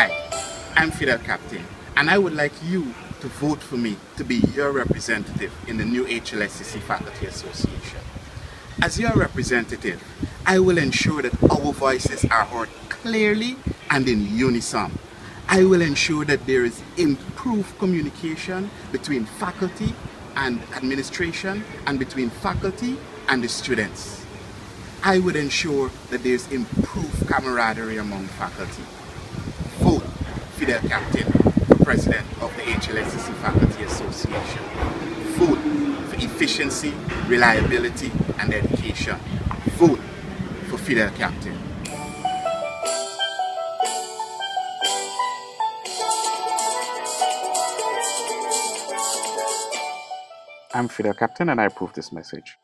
I'm Fidel Captain, and I would like you to vote for me to be your representative in the new HLSCC Faculty Association. As your representative, I will ensure that our voices are heard clearly and in unison. I will ensure that there is improved communication between faculty and administration and between faculty and the students. I would ensure that there's improved camaraderie among faculty. Fidel Captain President of the HLSCC Faculty Association. Vote for efficiency, reliability and education. Vote for Fidel Captain. I'm Fidel Captain and I approve this message.